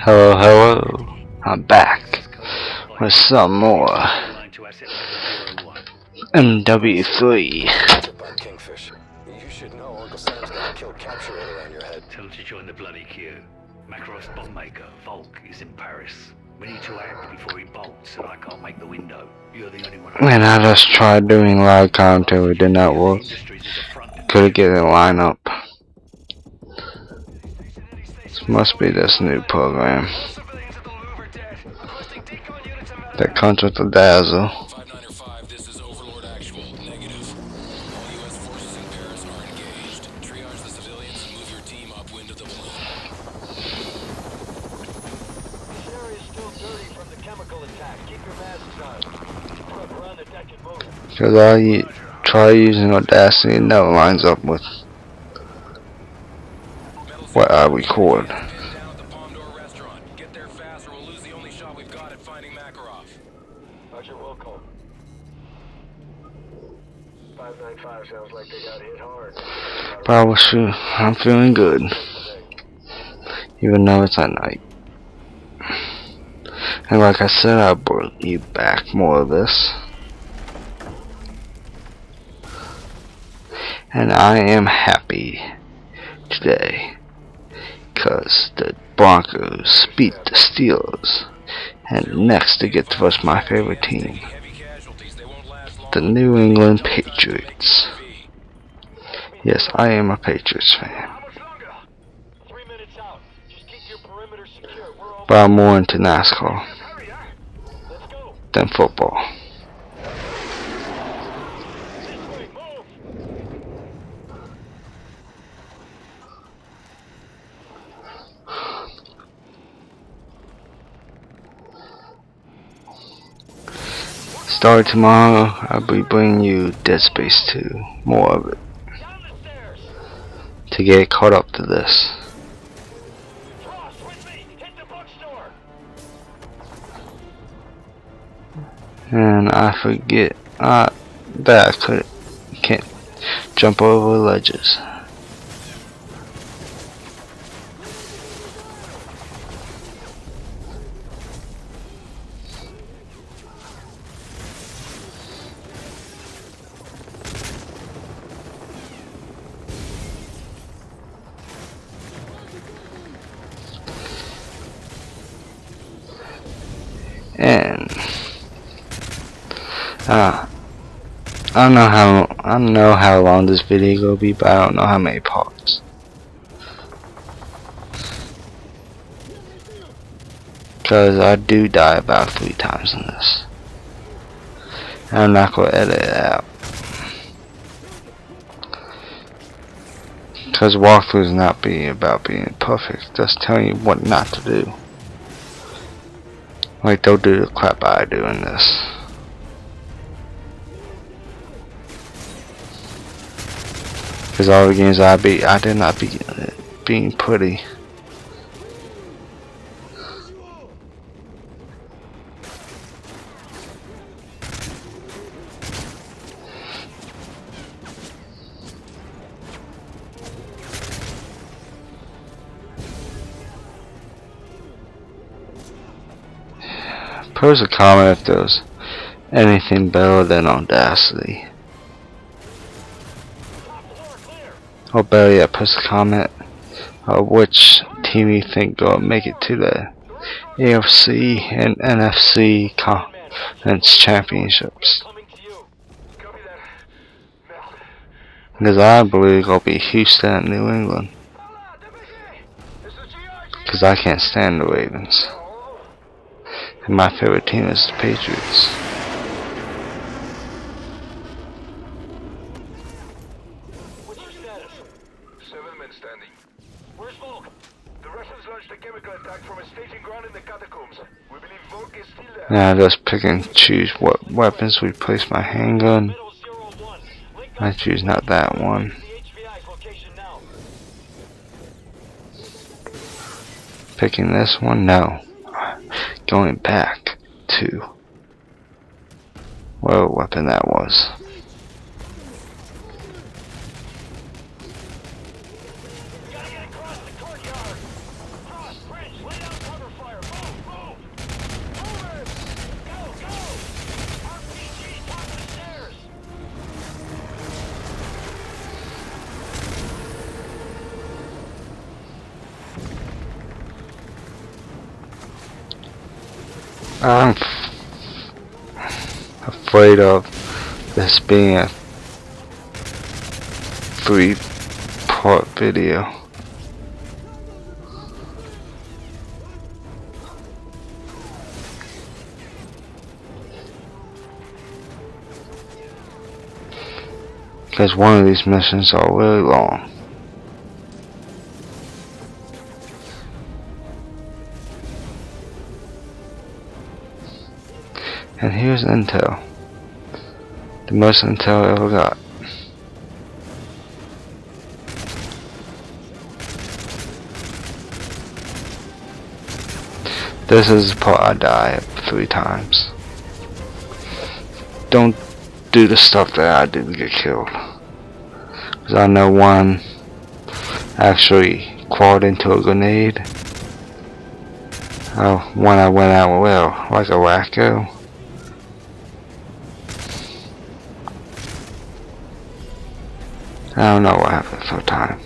Hello, hello. I'm back with some more MW3. Kingfish. You should know Uncle Sam's got a kill capture order on your head. Tell him to join the bloody queue. Makarov's bomb maker, Volk, is in Paris. We need to act before he bolts, and I can't make the window. You're the only one. And I just tried doing live commentary, it did not work. A Couldn't get it line up. This must be this new program that comes with Dazzle. 5905, this is Overlord Actual. Negative. All U.S. forces in Paris are engaged. Triage the civilians and move your team upwind of the balloon. This area is still dirty from the chemical attack. Keep your masks on. Truck around the deck and move. Because I u- try using Audacity and never lines up with what I record. Pinned down at the Palm Door restaurant. Get there fast or we'll lose the only shot we've got at finding Makarov. Roger, Wilco. 595 sounds like they got hit hard. But I'm feeling good, even though it's at night. And like I said, I brought you back more of this. And I am happy today. Because the Broncos beat the Steelers. And next to get to us my favorite team. They the New England Patriots. Yes, I am a Patriots fan. But I'm more into NASCAR than football. Start tomorrow, I'll be bringing you Dead Space 2, more of it, to get caught up to this. And I forget uh, that I could can't jump over ledges. Uh, I don't know how I don't know how long this video will be, but I don't know how many parts. Cause I do die about three times in this. I'm not gonna edit it out. Cause walkthroughs not being about being perfect, just telling you what not to do. Like don't do the crap I do in this. Cause all the games I beat, I did not beat uh, being pretty. Post a comment if there's anything better than Audacity. Or better yet, post a comment of which team you think will make it to the AFC and NFC Conference Championships. Because I believe it'll be Houston and New England. Because I can't stand the Ravens. Oh. And my favorite team is the Patriots. What's your status? Seven men standing. Where's Volk? The Russians launched a chemical attack from a staging ground in the catacombs. We believe Volk is still there. Now I just pick and choose what weapons we place my handgun. I choose not that one. Picking this one? No. Going back to what weapon that was. I'm afraid of this being a three part video. Because one of these missions are really long. And here's intel. The most intel I ever got. This is the part I die three times. Don't do the stuff that I didn't get killed. Cause I know one actually crawled into a grenade. Oh, when I went out well, like a wacko. I don't know what happened for time.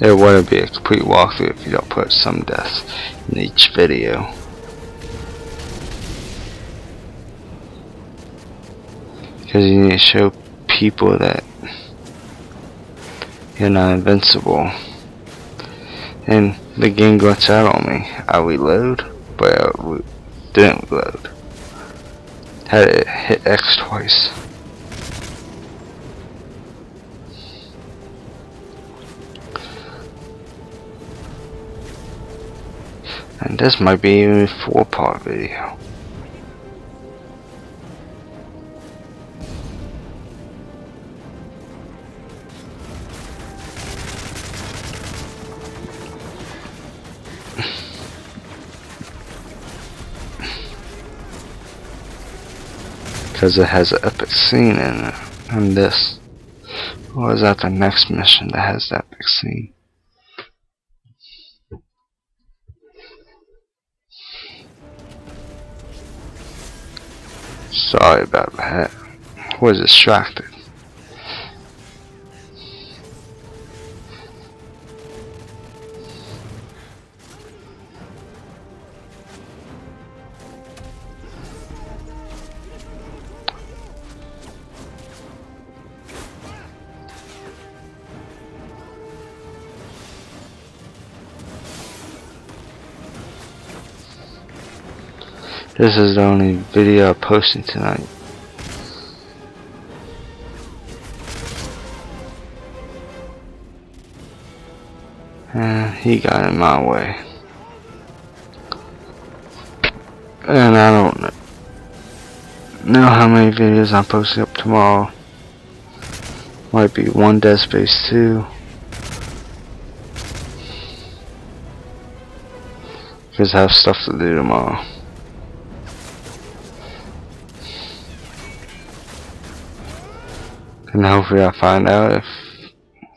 It wouldn't be a complete walkthrough if you don't put some deaths in each video. Because you need to show people that you're not invincible. And the game glitched out on me. I reload, but I re didn't reload. Had to hit X twice. And this might be a four part video. Because it has an epic scene in it. And this. Or is that the next mission that has that epic scene? Sorry about that. Was distracted. This is the only video I'm posting tonight. And he got in my way. And I don't know how many videos I'm posting up tomorrow. Might be one Dead Space 2. Because I have stuff to do tomorrow. And hopefully I'll find out if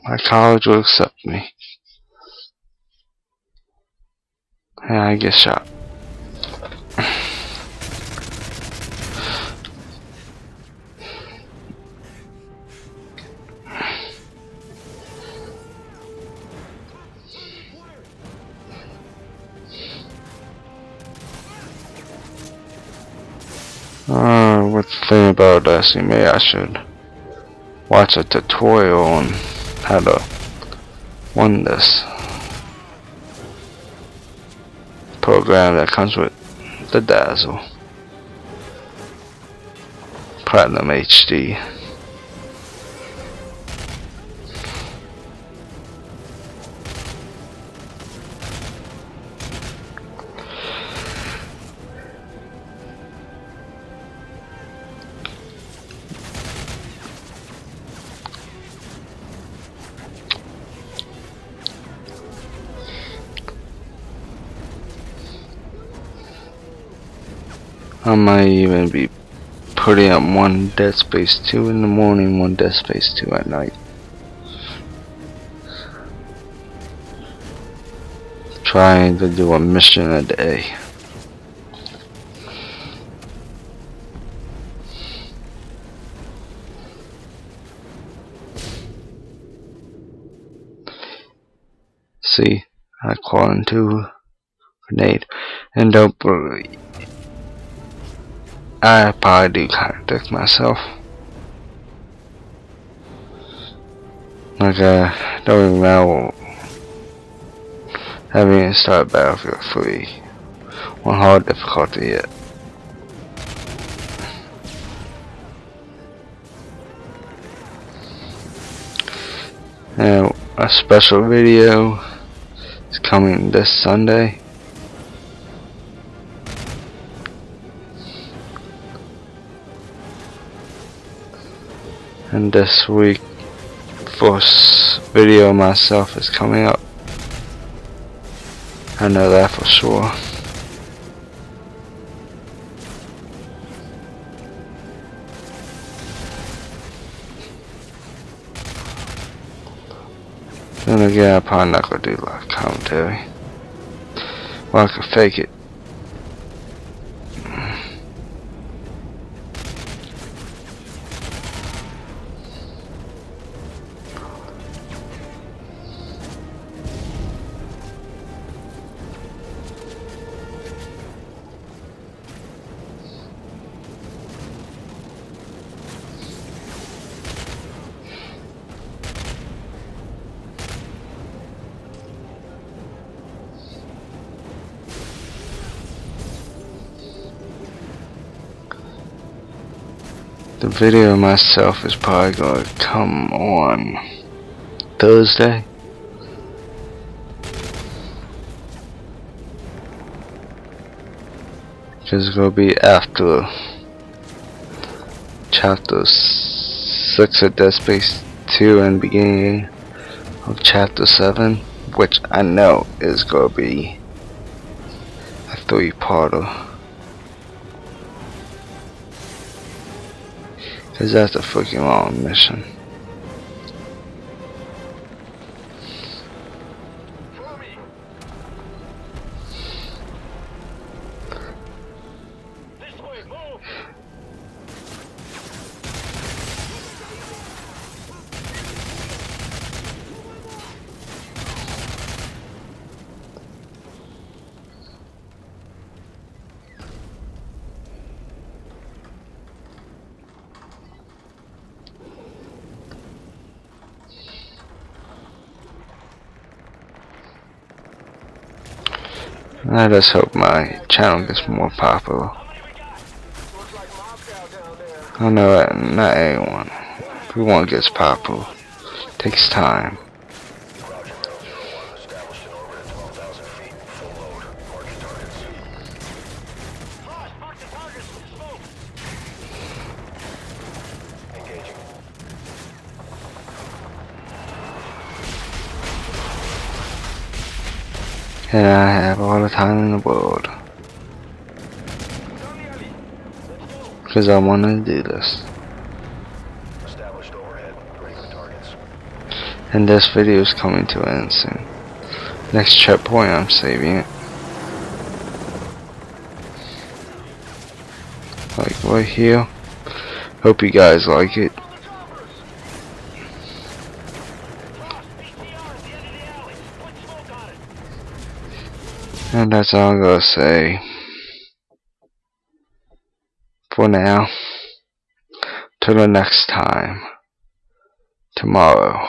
my college will accept me. And I get shot. Uh, what's the thing about this? Maybe I should watch a tutorial on how to run this program that comes with the Dazzle Platinum HD. I might even be putting up one Dead Space 2 in the morning, one Dead Space 2 at night. Trying to do a mission a day. See, I caught into grenade and don't believe I probably do contradict myself. Like, I don't even know. Haven't even started Battlefield 3 on hard difficulty yet. And a special video is coming this Sunday. And this week, first video myself is coming up. I know that for sure. Then again, I'm probably not gonna do live commentary. Well, I could fake it. The video myself is probably going to come on Thursday. It's going to be after chapter 6 of Dead Space 2 and beginning of chapter 7, which I know is going to be a three-parter. Cause that's a fucking long mission. I just hope my channel gets more popular. I know that not everyone. Everyone gets popular. Takes time. And I have all the time in the world. Because I want to do this. And this video is coming to an end soon. Next checkpoint, I'm saving it. Like right here. Hope you guys like it. BTR at the end of the alley. Put smoke on it. And that's all I'm gonna say. For now. Till the next time. Tomorrow.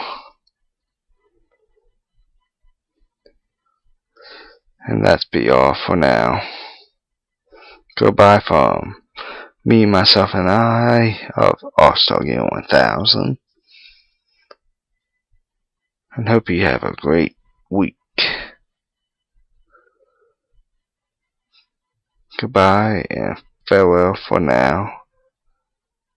And that's be all for now. Goodbye from me, myself, and I of All-Star Gamer 1000. And hope you have a great week. Goodbye and farewell for now.